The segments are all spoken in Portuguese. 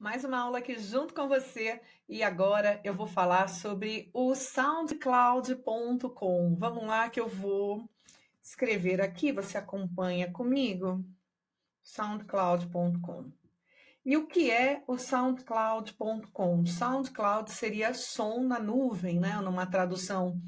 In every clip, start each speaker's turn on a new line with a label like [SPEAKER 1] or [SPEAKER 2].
[SPEAKER 1] Mais uma aula aqui junto com você e agora eu vou falar sobre o soundcloud.com. Vamos lá que eu vou escrever aqui, você acompanha comigo? soundcloud.com. E o que é o soundcloud.com? Soundcloud seria som na nuvem, né? Numa tradução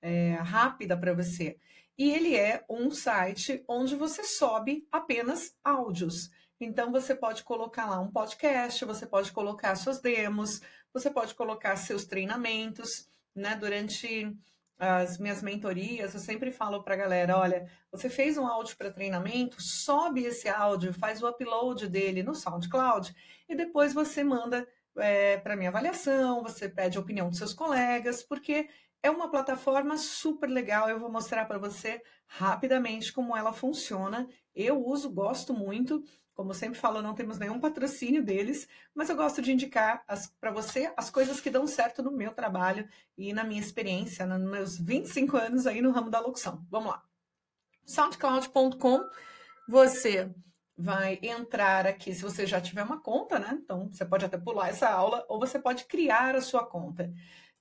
[SPEAKER 1] é, rápida para você. E ele é um site onde você sobe apenas áudios. Então você pode colocar lá um podcast, você pode colocar suas demos, você pode colocar seus treinamentos, né? Durante as minhas mentorias, eu sempre falo para a galera: olha, você fez um áudio para treinamento, sobe esse áudio, faz o upload dele no SoundCloud e depois você manda é, para minha avaliação, você pede a opinião dos seus colegas, porque é uma plataforma super legal. Eu vou mostrar para você rapidamente como ela funciona. Eu uso, gosto muito. Como sempre falo, não temos nenhum patrocínio deles, mas eu gosto de indicar para você as coisas que dão certo no meu trabalho e na minha experiência, nos meus 25 anos aí no ramo da locução. Vamos lá. soundcloud.com, você vai entrar aqui, se você já tiver uma conta, né? Então, você pode até pular essa aula, ou você pode criar a sua conta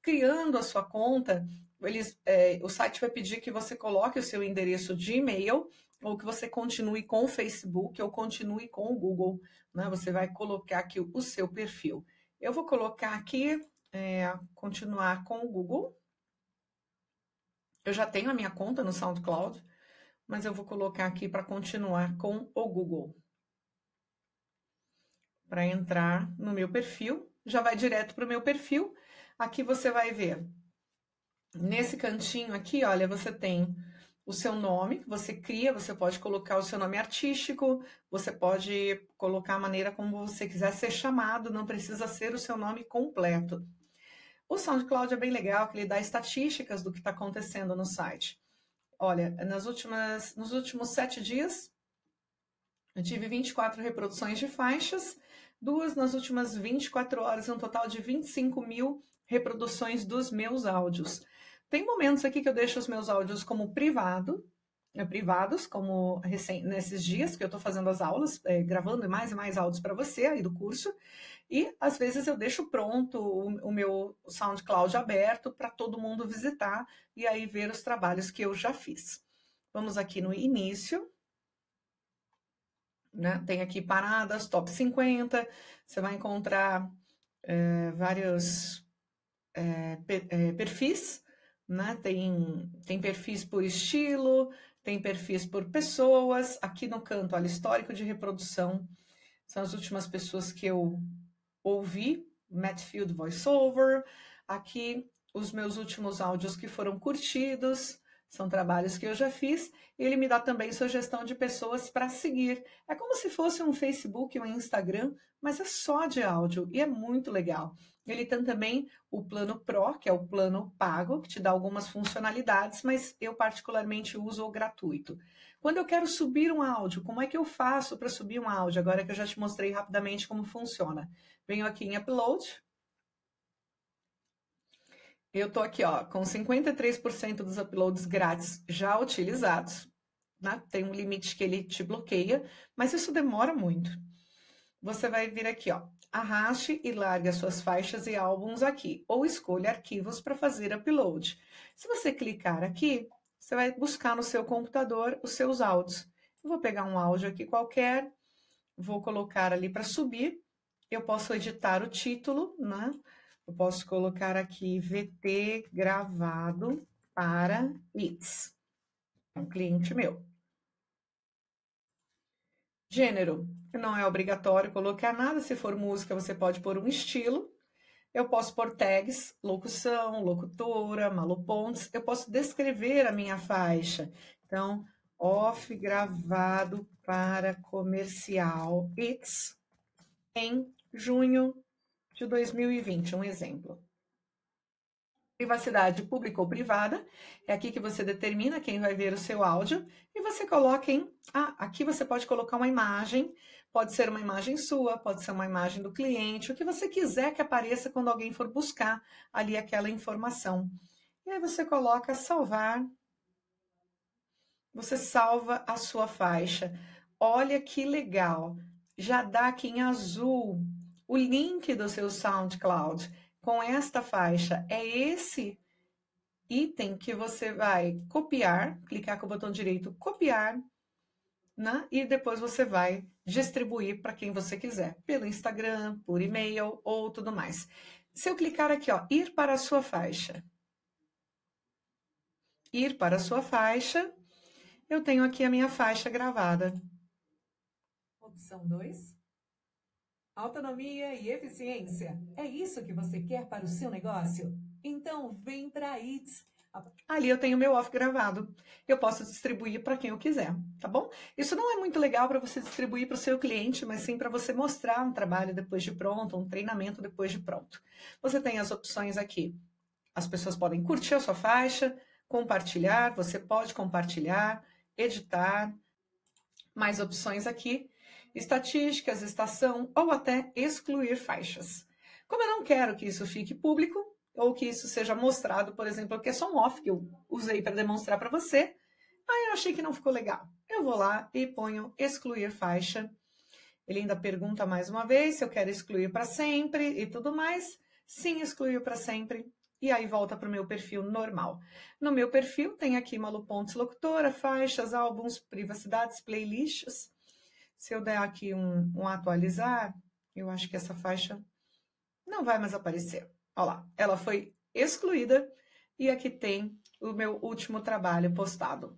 [SPEAKER 1] criando a sua conta, eles, é, o site vai pedir que você coloque o seu endereço de e-mail ou que você continue com o Facebook ou continue com o Google. Né? Você vai colocar aqui o seu perfil. Eu vou colocar aqui, é, continuar com o Google. Eu já tenho a minha conta no SoundCloud, mas eu vou colocar aqui para continuar com o Google. Para entrar no meu perfil, já vai direto para o meu perfil Aqui você vai ver, nesse cantinho aqui, olha, você tem o seu nome, que você cria, você pode colocar o seu nome artístico, você pode colocar a maneira como você quiser ser chamado, não precisa ser o seu nome completo. O SoundCloud é bem legal, que ele dá estatísticas do que está acontecendo no site. Olha, nas últimas, nos últimos sete dias, eu tive 24 reproduções de faixas, duas nas últimas 24 horas, um total de 25 mil reproduções dos meus áudios. Tem momentos aqui que eu deixo os meus áudios como privado, né, privados, como recém, nesses dias que eu estou fazendo as aulas, é, gravando mais e mais áudios para você aí do curso, e às vezes eu deixo pronto o, o meu SoundCloud aberto para todo mundo visitar e aí ver os trabalhos que eu já fiz. Vamos aqui no início. Né? Tem aqui paradas, top 50, você vai encontrar é, vários é, é, perfis, né? Tem, tem perfis por estilo, tem perfis por pessoas. Aqui no canto, olha, histórico de reprodução. São as últimas pessoas que eu ouvi, Matfield Voiceover. Aqui, os meus últimos áudios que foram curtidos, são trabalhos que eu já fiz. Ele me dá também sugestão de pessoas para seguir. É como se fosse um Facebook um Instagram, mas é só de áudio e é muito legal. Ele tem também o plano Pro, que é o plano pago, que te dá algumas funcionalidades, mas eu particularmente uso o gratuito. Quando eu quero subir um áudio, como é que eu faço para subir um áudio? Agora que eu já te mostrei rapidamente como funciona. Venho aqui em Upload, eu tô aqui, ó, com 53% dos uploads grátis já utilizados. Né? Tem um limite que ele te bloqueia, mas isso demora muito. Você vai vir aqui, ó, arraste e largue as suas faixas e álbuns aqui, ou escolha arquivos para fazer upload. Se você clicar aqui, você vai buscar no seu computador os seus áudios. Eu vou pegar um áudio aqui qualquer, vou colocar ali para subir. Eu posso editar o título, né? Eu posso colocar aqui VT gravado para ITS, um cliente meu. Gênero, não é obrigatório colocar nada, se for música você pode pôr um estilo. Eu posso pôr tags, locução, locutora, Malu Pontes. Eu posso descrever a minha faixa. Então, off gravado para comercial It's em junho de 2020, um exemplo. Privacidade pública ou privada, é aqui que você determina quem vai ver o seu áudio e você coloca em. Ah, aqui você pode colocar uma imagem, pode ser uma imagem sua, pode ser uma imagem do cliente, o que você quiser que apareça quando alguém for buscar ali aquela informação. E aí você coloca salvar. Você salva a sua faixa. Olha que legal. Já dá aqui em azul o link do seu SoundCloud com esta faixa é esse item que você vai copiar, clicar com o botão direito copiar, né? E depois você vai distribuir para quem você quiser, pelo Instagram, por e-mail ou tudo mais. Se eu clicar aqui, ó, ir para a sua faixa, ir para a sua faixa, eu tenho aqui a minha faixa gravada.
[SPEAKER 2] Opção 2. Autonomia e eficiência. É isso que você quer para o seu negócio? Então vem para a ITS
[SPEAKER 1] Ali eu tenho meu off gravado. Eu posso distribuir para quem eu quiser, tá bom? Isso não é muito legal para você distribuir para o seu cliente, mas sim para você mostrar um trabalho depois de pronto, um treinamento depois de pronto. Você tem as opções aqui. As pessoas podem curtir a sua faixa, compartilhar, você pode compartilhar, editar. Mais opções aqui, estatísticas, estação ou até excluir faixas. Como eu não quero que isso fique público, ou que isso seja mostrado, por exemplo, que é só um off que eu usei para demonstrar para você. Aí eu achei que não ficou legal. Eu vou lá e ponho excluir faixa. Ele ainda pergunta mais uma vez se eu quero excluir para sempre e tudo mais. Sim, excluir para sempre. E aí volta para o meu perfil normal. No meu perfil tem aqui Malu Pontes Locutora, faixas, álbuns, privacidades, playlists. Se eu der aqui um, um atualizar, eu acho que essa faixa não vai mais aparecer. Olha lá, ela foi excluída e aqui tem o meu último trabalho postado.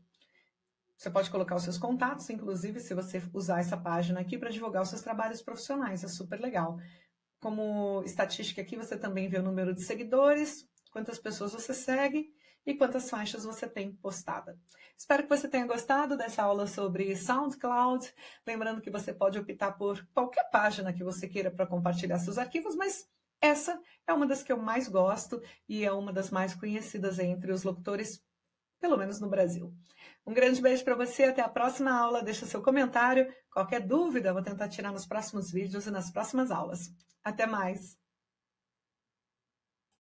[SPEAKER 1] Você pode colocar os seus contatos, inclusive, se você usar essa página aqui para divulgar os seus trabalhos profissionais, é super legal. Como estatística aqui, você também vê o número de seguidores, quantas pessoas você segue e quantas faixas você tem postada. Espero que você tenha gostado dessa aula sobre SoundCloud. Lembrando que você pode optar por qualquer página que você queira para compartilhar seus arquivos, mas essa é uma das que eu mais gosto e é uma das mais conhecidas entre os locutores, pelo menos no Brasil. Um grande beijo para você, até a próxima aula. Deixa seu comentário. Qualquer dúvida, vou tentar tirar nos próximos vídeos e nas próximas aulas. Até mais!